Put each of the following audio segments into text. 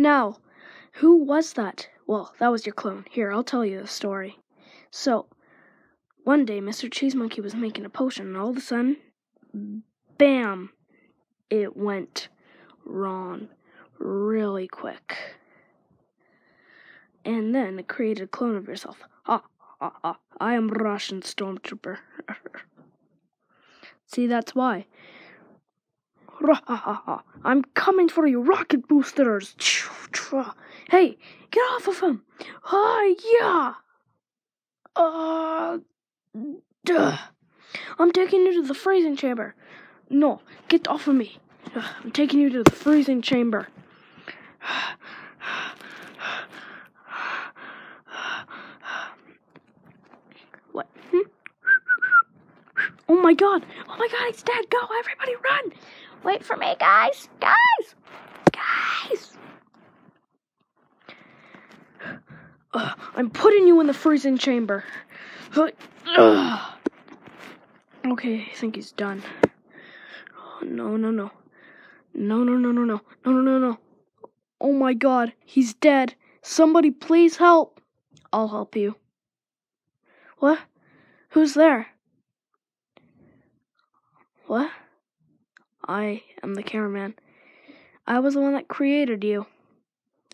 Now, who was that? Well, that was your clone. Here, I'll tell you the story. So, one day, Mr. Cheese Monkey was making a potion, and all of a sudden, bam, it went wrong really quick. And then it created a clone of yourself. Ah, ah, ah, I am Russian Stormtrooper. See, that's why. I'm coming for you, rocket boosters. Hey, get off of him. Ah, yeah. Uh, duh. I'm taking you to the freezing chamber. No, get off of me. I'm taking you to the freezing chamber. What? Hmm? Oh my god! Oh my god, he's dead! Go, everybody run! Wait for me, guys! Guys! Guys! Uh, I'm putting you in the freezing chamber. Uh, okay, I think he's done. No, no, no. No, no, no, no, no. No, no, no, no. Oh my god, he's dead. Somebody please help. I'll help you. What? Who's there? What? I am the cameraman. I was the one that created you.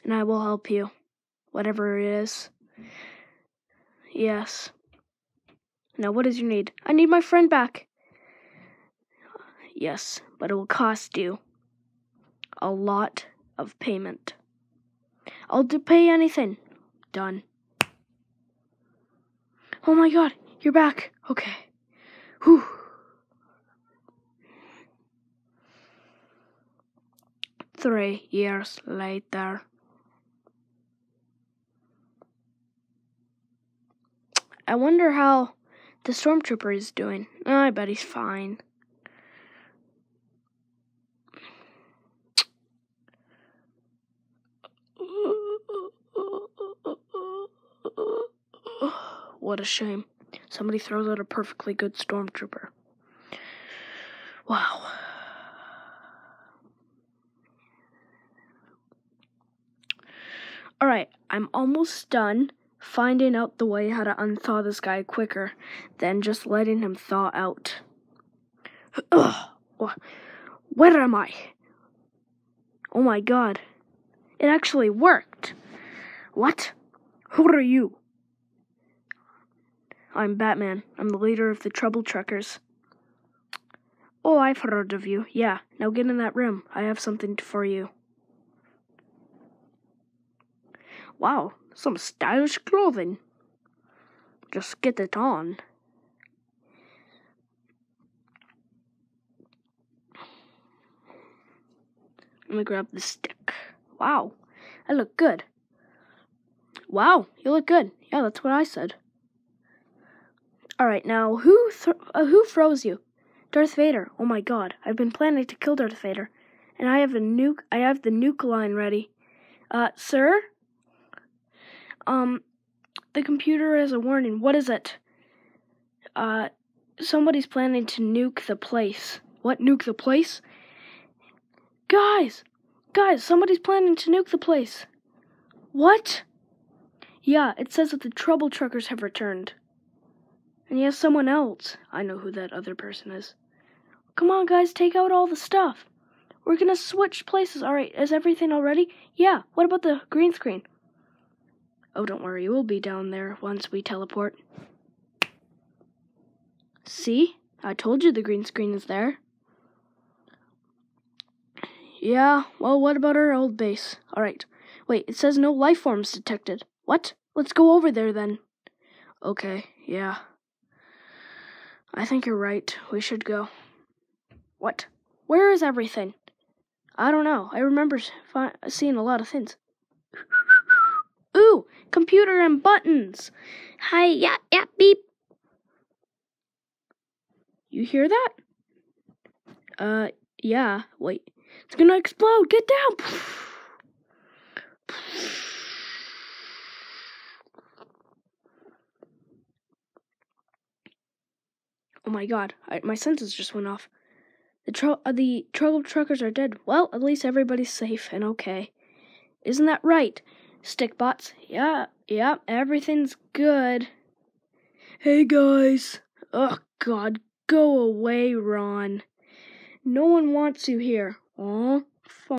And I will help you. Whatever it is. Yes. Now, what is your need? I need my friend back. Yes, but it will cost you a lot of payment. I'll do pay anything. Done. Oh my god, you're back. Okay. Whew. Three years later. I wonder how the stormtrooper is doing. Oh, I bet he's fine. What a shame. Somebody throws out a perfectly good stormtrooper. Wow. Alright, I'm almost done finding out the way how to unthaw this guy quicker than just letting him thaw out. Ugh. Where am I? Oh my god. It actually worked. What? Who are you? I'm Batman. I'm the leader of the Trouble Truckers. Oh, I've heard of you. Yeah, now get in that room. I have something for you. Wow, some stylish clothing. Just get it on. Let me grab the stick. Wow, I look good. Wow, you look good. Yeah, that's what I said. All right, now who uh, who froze you? Darth Vader. Oh my God, I've been planning to kill Darth Vader, and I have a nuke. I have the nuke line ready. Uh, sir. Um, the computer has a warning. What is it? Uh, somebody's planning to nuke the place. What? Nuke the place? Guys, guys, somebody's planning to nuke the place. What? Yeah, it says that the trouble truckers have returned. And yes, someone else. I know who that other person is. Come on, guys, take out all the stuff. We're gonna switch places. Alright, is everything all ready? Yeah, what about the green screen? Oh, don't worry, we'll be down there once we teleport. See? I told you the green screen is there. Yeah, well, what about our old base? Alright. Wait, it says no life forms detected. What? Let's go over there then. Okay, yeah. I think you're right. We should go. What? Where is everything? I don't know. I remember seeing a lot of things. Ooh, computer and buttons. Hi, yeah, yeah, beep. You hear that? Uh, yeah. Wait. It's gonna explode. Get down. Oh my god, I, my senses just went off. The tro- uh, the trouble truckers are dead. Well, at least everybody's safe and okay. Isn't that right? Stikbots. Yeah, yeah, everything's good. Hey guys. Oh god, go away, Ron. No one wants you here. Aw, fine.